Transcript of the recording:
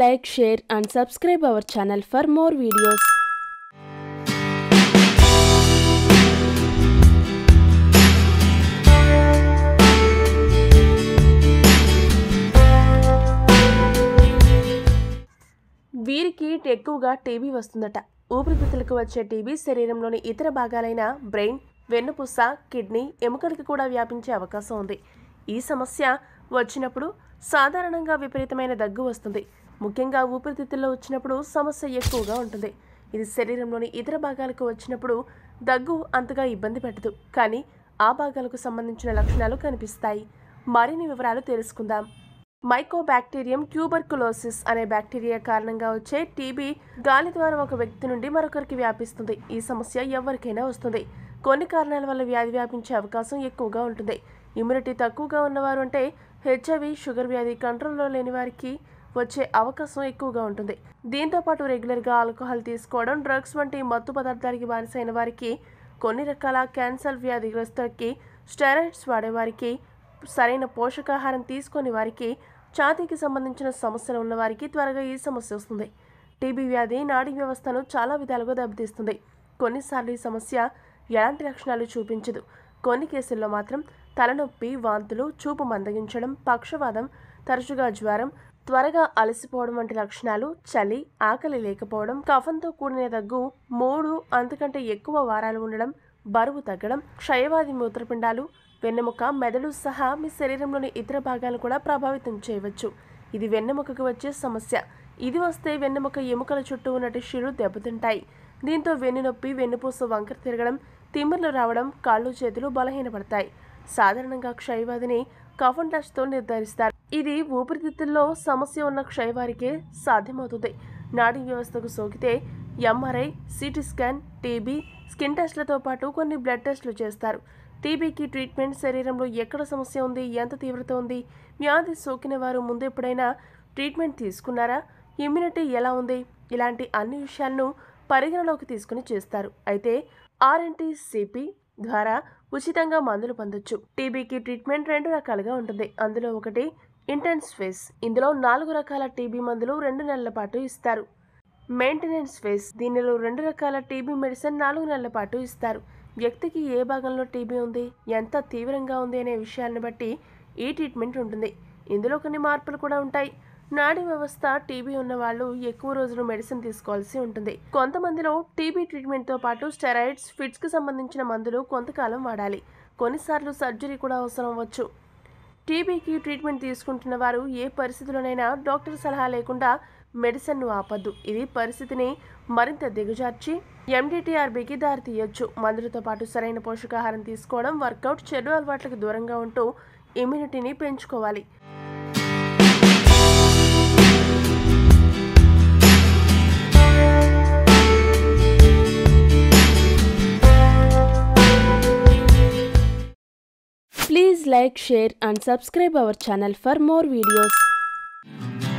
like, share and subscribe our channel for more videos వీరికి ఎక్కువగా TB వస్తుందట. ఊపిరితిత్తులకు వచ్చే టీబీ శరీరంలోని ఇతర భాగాలైన బ్రెయిన్ వెన్నుపూస కిడ్నీ ఎముకలకు కూడా వ్యాపించే అవకాశం ఉంది. ఈ సమస్య వచ్చినప్పుడు సాధారణంగా విపరీతమైన దగ్గు వస్తుంది. ముఖ్యంగా ఊపిరితిత్తుల్లో వచ్చినప్పుడు సమస్య ఎక్కువగా ఉంటుంది. ఇది శరీరంలోని ఇతర భాగాలకు వచ్చినప్పుడు దగ్గు అంతగా ఇబ్బంది పెట్టదు. కానీ ఆ భాగాలకు సంబంధించిన లక్షణాలు కనిపిస్తాయి. మరిన్ని వివరాలు తెలుసుకుందాం. మైకోబ్యాక్టీరియం ట్యూబర్కులోసిస్ అనే బ్యాక్టీరియా కారణంగా వచ్చే టీబీ గాలి ద్వారా ఒక వ్యక్తి నుండి మరొకరికి వ్యాపిస్తుంది. ఈ సమస్య ఎవరికైనా వస్తుంది. కొన్ని కారణాల వల్ల వ్యాధి వ్యాపించే అవకాశం ఎక్కువగా ఉంటుంది. ఇమ్యూనిటీ తక్కువగా ఉన్నవారు అంటే హెచ్ఐవి షుగర్ వ్యాధి కంట్రోల్లో లేని వారికి వచ్చే అవకాశం ఎక్కువగా ఉంటుంది. దీంతో పాటు రెగ్యులర్గా ఆల్కహాల్ తీసుకోవడం డ్రగ్స్ వంటి మత్తు పదార్థాలకి బానిసైన వారికి కొన్ని రకాల క్యాన్సర్ వ్యాధిగ్రస్తులకి స్టెరాయిడ్స్ వాడేవారికి సరైన పోషకాహారం తీసుకొని వారికి ఛాతీకి సంబంధించిన సమస్యలు ఉన్న వారికి త్వరగా ఈ సమస్య వస్తుంది. టీబీ వ్యాధి నాడీ వ్యవస్థను చాలా విధాలుగా దెబ్బతీస్తుంది. కొన్నిసార్లు ఈ సమస్య ఎలాంటి లక్షణాలు చూపించదు. కొన్ని కేసుల్లో మాత్రం తలనొప్పి వాంతులు చూపు మందగించడం పక్షవాదం తరచుగా జ్వరం త్వరగా అలసిపోవడం వంటి లక్షణాలు చలి ఆకలి లేకపోవడం కఫంతో కూడిన దగ్గు మూడు అంతకంటే ఎక్కువ వారాలు ఉండడం బరువు తగ్గడం క్షయవాది మూత్రపిండాలు వెన్నెముక మెదడు సహా మీ శరీరంలోని ఇతర భాగాలు కూడా ప్రభావితం చేయవచ్చు. ఇది వెన్నెముకకు వచ్చే సమస్య. ఇది వస్తే వెన్నెముక ఎముకల చుట్టూ ఉన్న టిష్యూలు దెబ్బతింటాయి. దీంతో వెన్నునొప్పి వెన్నుపూస వంకర తిరగడం తిమ్మిర్లు రావడం కాళ్ళు చేతులు బలహీనపడతాయి. సాధారణంగా క్షయవాదిని కఫన్ టెస్ట్తో నిర్ధారిస్తారు. ఇది ఊపిరితిత్తుల్లో సమస్య ఉన్న క్షయవారికే సాధ్యమవుతుంది. నాడీ వ్యవస్థకు సోకితే MRI CT scan TB skin టెస్ట్లతో పాటు కొన్ని బ్లడ్ టెస్టులు చేస్తారు. టీబీకి ట్రీట్మెంట్ శరీరంలో ఎక్కడ సమస్య ఉంది ఎంత తీవ్రత ఉంది వ్యాధి సోకిన వారు ముందు ఎప్పుడైనా ట్రీట్మెంట్ తీసుకున్నారా ఇమ్యూనిటీ ఎలా ఉంది ఇలాంటి అన్ని విషయాలను పరిగణలోకి తీసుకుని చేస్తారు. అయితే ఆర్ఎన్టీ సిపి ద్వారా ఉచితంగా మందులు పొందొచ్చు. టీబీకి ట్రీట్మెంట్ రెండు రకాలుగా ఉంటుంది. అందులో ఒకటి ఇంటెన్స్ ఫేస్ ఇందులో నాలుగు రకాల టీబీ మందులు రెండు నెలల పాటు ఇస్తారు. మెయింటెనెన్స్ ఫేస్ దీనిలో రెండు రకాల టీబీ మెడిసిన్ నాలుగు నెలల పాటు ఇస్తారు. వ్యక్తికి ఏ భాగంలో టీబీ ఉంది ఎంత తీవ్రంగా ఉంది అనే విషయాన్ని బట్టి ఈ ట్రీట్మెంట్ ఉంటుంది. ఇందులో కొన్ని మార్పులు కూడా ఉంటాయి. నాడీ వ్యవస్థ టీబీ ఉన్న వాళ్ళు ఎక్కువ రోజులు మెడిసిన్ తీసుకోవాల్సి ఉంటుంది. కొంతమందిలో టీబీ ట్రీట్మెంట్తో పాటు స్టెరాయిడ్స్ ఫిట్స్కి సంబంధించిన మందులు కొంతకాలం వాడాలి. కొన్నిసార్లు సర్జరీ కూడా అవసరం అవ్వచ్చు. టీబీకి ట్రీట్మెంట్ తీసుకుంటున్న వారు ఏ పరిస్థితిలోనైనా డాక్టర్ సలహా లేకుండా మెడిసిన్ను ఆపద్దు. ఇది పరిస్థితిని మరింత దిగజార్చి ఎండిటిఆర్బీకి దారితీయొచ్చు మందులతో పాటు సరైన పోషకాహారం తీసుకోవడం వర్కౌట్ చెడు అలవాట్లకు దూరంగా ఉంటూ ఇమ్యూనిటీని పెంచుకోవాలి. Please like, share and subscribe our channel for more videos.